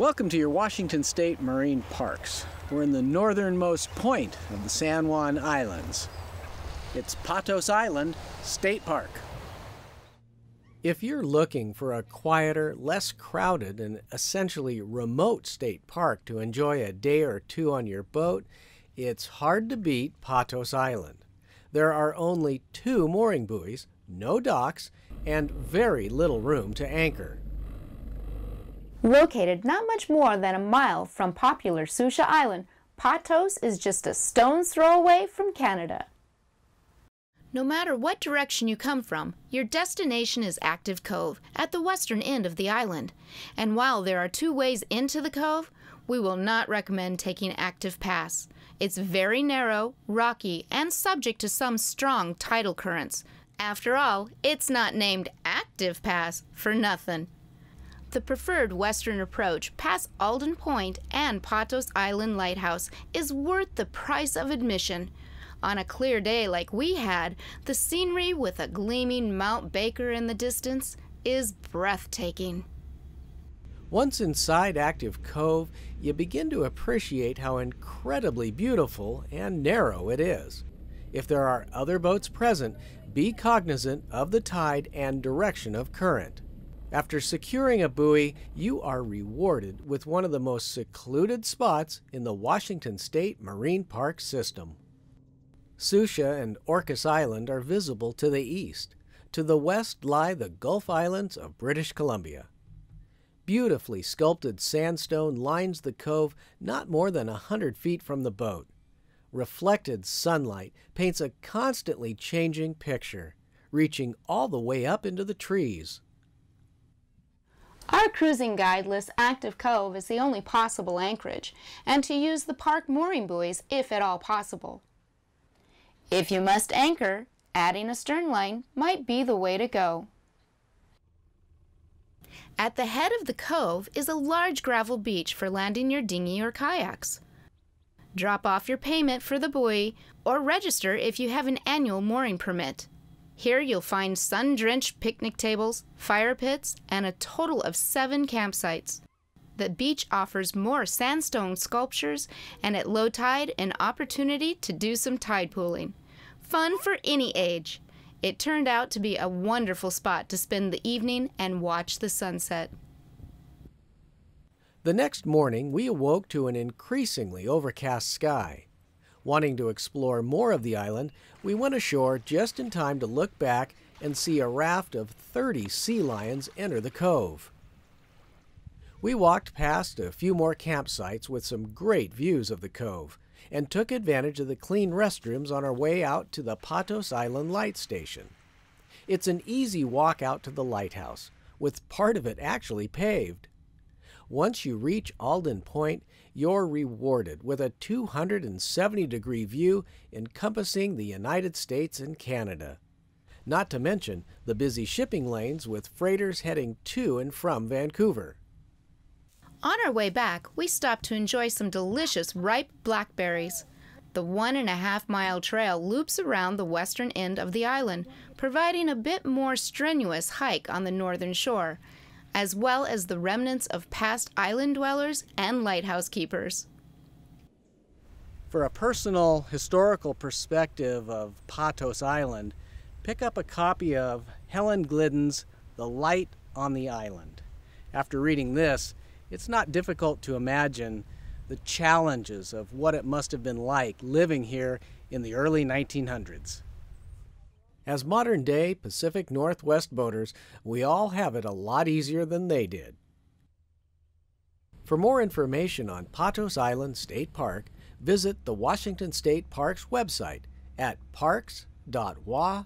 Welcome to your Washington State Marine Parks. We're in the northernmost point of the San Juan Islands. It's Patos Island State Park. If you're looking for a quieter, less crowded, and essentially remote state park to enjoy a day or two on your boat, it's hard to beat Patos Island. There are only two mooring buoys, no docks, and very little room to anchor. Located not much more than a mile from popular Sucia Island, Patos is just a stone's throw away from Canada. No matter what direction you come from, your destination is Active Cove at the western end of the island. And while there are two ways into the cove, we will not recommend taking Active Pass. It's very narrow, rocky, and subject to some strong tidal currents. After all, it's not named Active Pass for nothing. The preferred western approach past Alden Point and Patos Island Lighthouse is worth the price of admission. On a clear day like we had, the scenery with a gleaming Mount Baker in the distance is breathtaking. Once inside Active Cove, you begin to appreciate how incredibly beautiful and narrow it is. If there are other boats present, be cognizant of the tide and direction of current. After securing a buoy, you are rewarded with one of the most secluded spots in the Washington State Marine Park system. Sucia and Orcas Island are visible to the east. To the west lie the Gulf Islands of British Columbia. Beautifully sculpted sandstone lines the cove not more than a hundred feet from the boat. Reflected sunlight paints a constantly changing picture, reaching all the way up into the trees. Our cruising guide lists Active Cove as the only possible anchorage, and to use the park mooring buoys if at all possible. If you must anchor, adding a stern line might be the way to go. At the head of the cove is a large gravel beach for landing your dinghy or kayaks. Drop off your payment for the buoy or register if you have an annual mooring permit. Here you'll find sun drenched picnic tables, fire pits, and a total of seven campsites. The beach offers more sandstone sculptures and at low tide, an opportunity to do some tide pooling. Fun for any age. It turned out to be a wonderful spot to spend the evening and watch the sunset. The next morning, we awoke to an increasingly overcast sky. Wanting to explore more of the island, we went ashore just in time to look back and see a raft of 30 sea lions enter the cove. We walked past a few more campsites with some great views of the cove and took advantage of the clean restrooms on our way out to the Patos Island Light Station. It's an easy walk out to the lighthouse, with part of it actually paved. Once you reach Alden Point, you're rewarded with a 270 degree view encompassing the United States and Canada. Not to mention the busy shipping lanes with freighters heading to and from Vancouver. On our way back, we stopped to enjoy some delicious ripe blackberries. The one and a half mile trail loops around the western end of the island, providing a bit more strenuous hike on the northern shore, as well as the remnants of past island dwellers and lighthouse keepers. For a personal historical perspective of Patos Island, pick up a copy of Helen Glidden's The Light on the Island. After reading this, it's not difficult to imagine the challenges of what it must have been like living here in the early 1900s. As modern day Pacific Northwest boaters, we all have it a lot easier than they did. For more information on Patos Island State Park, visit the Washington State Parks website at parks.wa.gov.